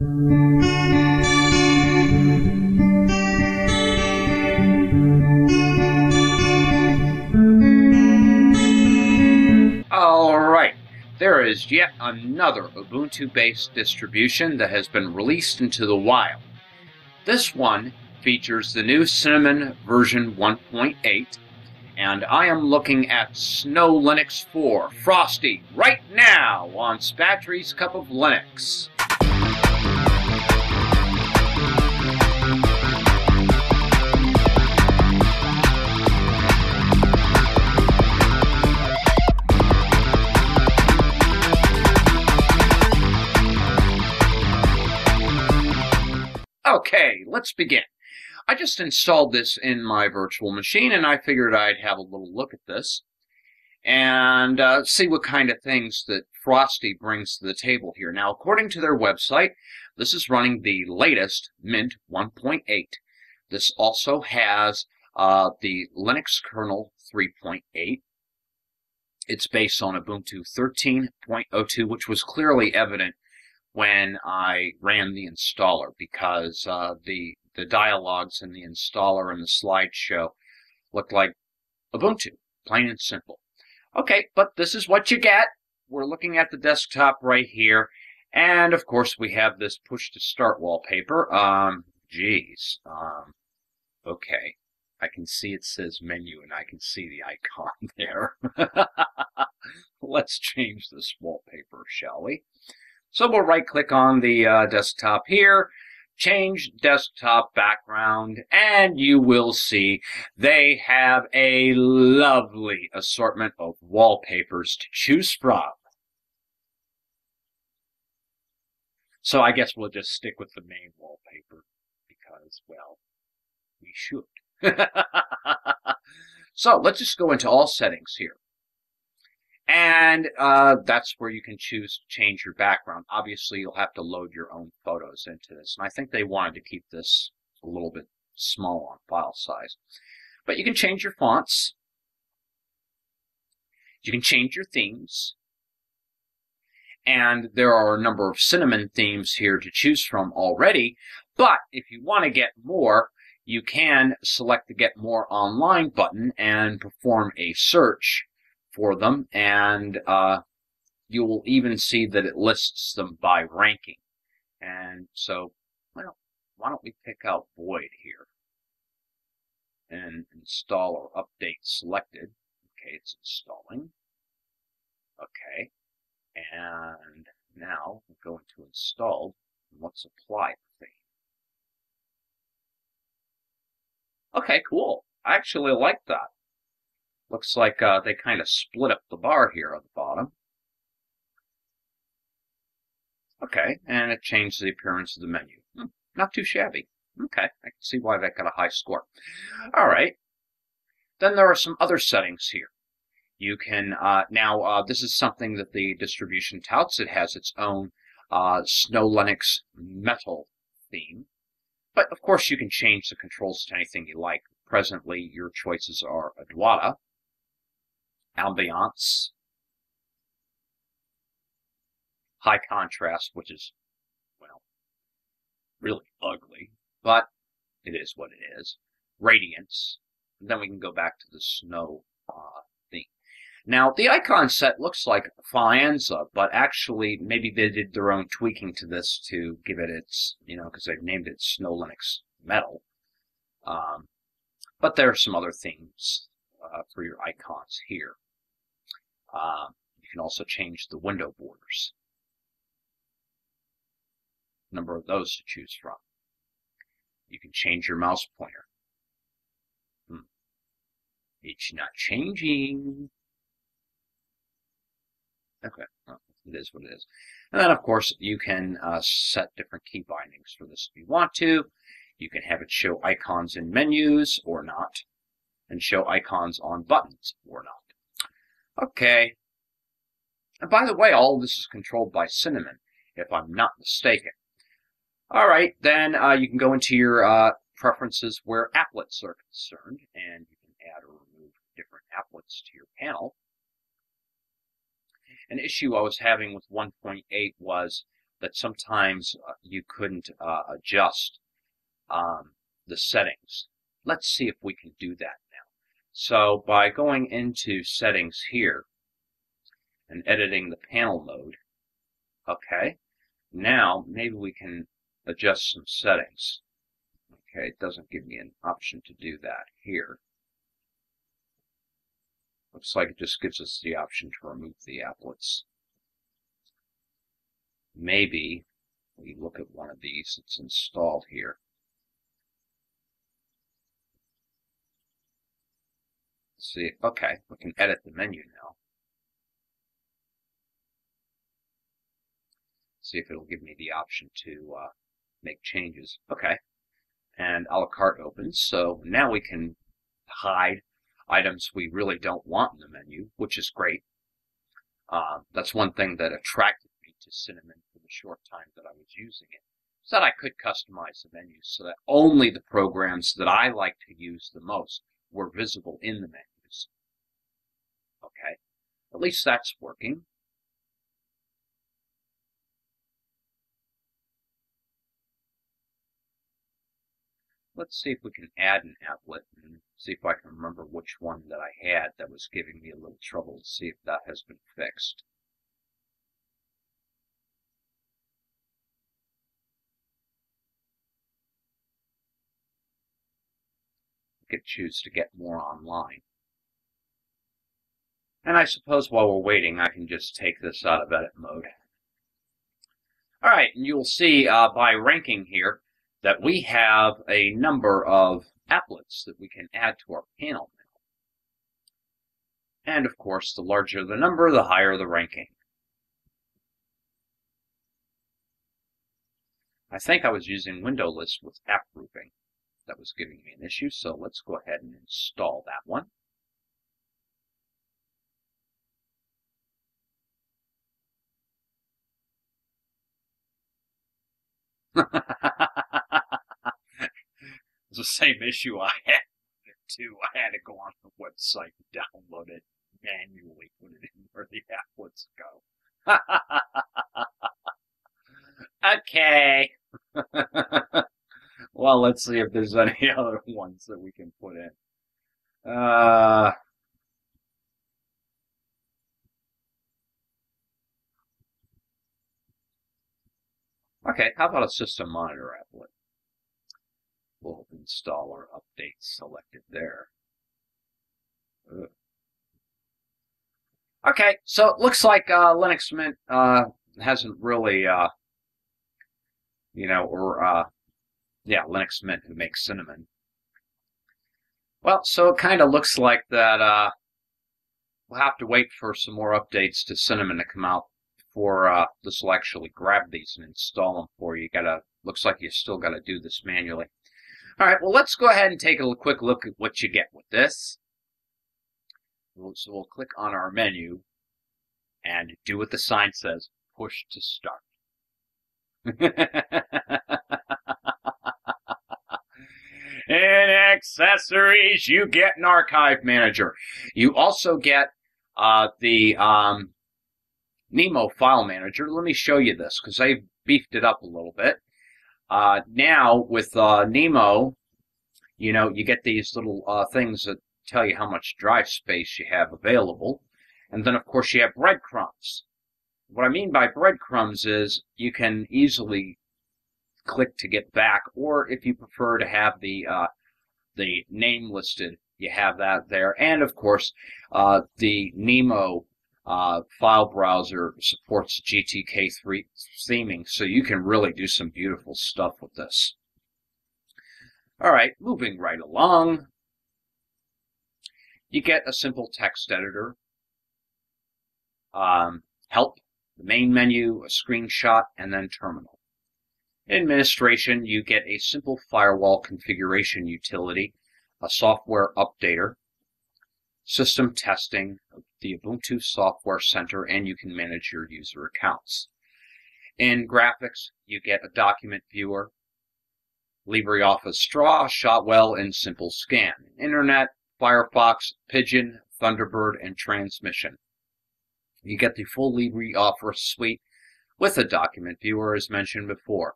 Alright, there is yet another Ubuntu based distribution that has been released into the wild. This one features the new Cinnamon version 1.8, and I am looking at Snow Linux 4 Frosty right now on Spatry's Cup of Linux. Okay, let's begin. I just installed this in my virtual machine and I figured I'd have a little look at this and uh, see what kind of things that Frosty brings to the table here. Now, according to their website, this is running the latest Mint 1.8. This also has uh, the Linux kernel 3.8. It's based on Ubuntu 13.02, which was clearly evident when I ran the installer because uh, the the dialogues in the installer and the slideshow looked like Ubuntu, plain and simple. Okay, but this is what you get. We're looking at the desktop right here, and of course we have this push to start wallpaper. Um, geez, um, okay. I can see it says menu and I can see the icon there. Let's change this wallpaper, shall we? So we'll right click on the uh, desktop here, change desktop background, and you will see they have a lovely assortment of wallpapers to choose from. So I guess we'll just stick with the main wallpaper because, well, we should. so let's just go into all settings here. And uh, that's where you can choose to change your background. Obviously, you'll have to load your own photos into this. And I think they wanted to keep this a little bit small on file size. But you can change your fonts. You can change your themes. And there are a number of Cinnamon themes here to choose from already. But if you want to get more, you can select the Get More Online button and perform a search for them, and uh, you will even see that it lists them by ranking. And so, well, why don't we pick out Void here? And install or update selected. Okay, it's installing. Okay, and now we're go into installed. Let's apply the theme. Okay, cool. I actually like that. Looks like uh, they kind of split up the bar here at the bottom. Okay, and it changed the appearance of the menu. Hmm, not too shabby. Okay, I can see why that got a high score. All right. Then there are some other settings here. You can, uh, now, uh, this is something that the distribution touts. It has its own uh, Snow Linux Metal theme. But, of course, you can change the controls to anything you like. Presently, your choices are Adwaita, ambiance, high contrast, which is, well, really ugly, but it is what it is, radiance, then we can go back to the snow uh, theme. Now, the icon set looks like Faenza, but actually, maybe they did their own tweaking to this to give it its, you know, because they've named it Snow Linux Metal. Um, but there are some other things uh, for your icons here. Uh, you can also change the window borders. Number of those to choose from. You can change your mouse pointer. Hmm. It's not changing. Okay, well, it is what it is. And then, of course, you can uh, set different key bindings for this if you want to. You can have it show icons in menus or not, and show icons on buttons or not. Okay. And by the way, all this is controlled by Cinnamon, if I'm not mistaken. All right, then uh, you can go into your uh, preferences where applets are concerned, and you can add or remove different applets to your panel. An issue I was having with 1.8 was that sometimes uh, you couldn't uh, adjust um, the settings. Let's see if we can do that. So by going into settings here and editing the panel mode, okay, now maybe we can adjust some settings. Okay, it doesn't give me an option to do that here. Looks like it just gives us the option to remove the applets. Maybe we look at one of these that's installed here. See, okay, we can edit the menu now. See if it'll give me the option to uh, make changes. Okay, and a la carte opens, so now we can hide items we really don't want in the menu, which is great. Uh, that's one thing that attracted me to Cinnamon for the short time that I was using it, that I could customize the menu so that only the programs that I like to use the most were visible in the menus. At least that's working. Let's see if we can add an applet and see if I can remember which one that I had that was giving me a little trouble to see if that has been fixed. Could choose to get more online. And I suppose while we're waiting, I can just take this out of edit mode. All right, and you'll see uh, by ranking here, that we have a number of applets that we can add to our panel now. And of course, the larger the number, the higher the ranking. I think I was using window list with app grouping. That was giving me an issue, so let's go ahead and install that one. The same issue I had too. I had to go on the website and download it manually, put it in where the applets go. okay. well, let's see if there's any other ones that we can put in. Uh, okay, how about a system monitor applet? We'll install our updates selected there. Ugh. Okay, so it looks like uh, Linux Mint uh, hasn't really, uh, you know, or, uh, yeah, Linux Mint who makes Cinnamon. Well, so it kind of looks like that uh, we'll have to wait for some more updates to Cinnamon to come out before uh, this will actually grab these and install them for you. you gotta, looks like you still got to do this manually. All right, well, let's go ahead and take a quick look at what you get with this. So we'll click on our menu and do what the sign says, push to start. In accessories, you get an archive manager. You also get uh, the um, Nemo file manager. Let me show you this because I beefed it up a little bit. Uh, now with uh, Nemo, you know, you get these little uh, things that tell you how much drive space you have available. And then, of course, you have breadcrumbs. What I mean by breadcrumbs is you can easily click to get back, or if you prefer to have the uh, the name listed, you have that there. And of course, uh, the Nemo uh, file browser supports GTK3 theming, so you can really do some beautiful stuff with this. All right, moving right along, you get a simple text editor, um, help, the main menu, a screenshot, and then terminal. In administration, you get a simple firewall configuration utility, a software updater, system testing, the Ubuntu Software Center, and you can manage your user accounts. In graphics, you get a document viewer, LibreOffice Draw, Shotwell, and Simple Scan. Internet, Firefox, Pidgin, Thunderbird, and Transmission. You get the full LibreOffice suite with a document viewer as mentioned before.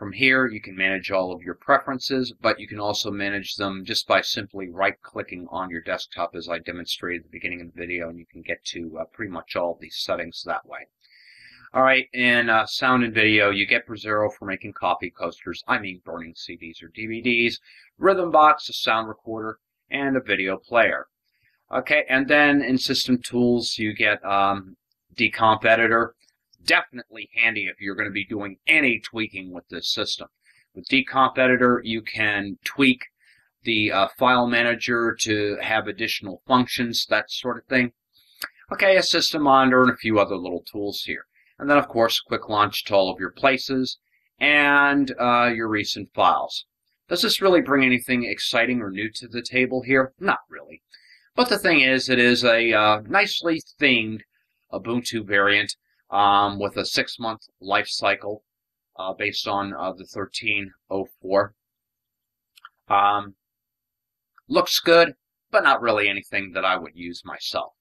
From here, you can manage all of your preferences, but you can also manage them just by simply right-clicking on your desktop as I demonstrated at the beginning of the video, and you can get to uh, pretty much all of these settings that way. All right, in uh, sound and video, you get Brasero for making copy coasters, I mean burning CDs or DVDs, Rhythmbox, a sound recorder, and a video player. Okay, and then in System Tools, you get um, Dconf Editor, definitely handy if you're going to be doing any tweaking with this system. With Dconf Editor, you can tweak the uh, file manager to have additional functions, that sort of thing. Okay, a system monitor and a few other little tools here. And then, of course, quick launch to all of your places and uh, your recent files. Does this really bring anything exciting or new to the table here? Not really. But the thing is, it is a uh, nicely themed Ubuntu variant um, with a six month life cycle uh, based on uh, the 1304. Um, looks good, but not really anything that I would use myself.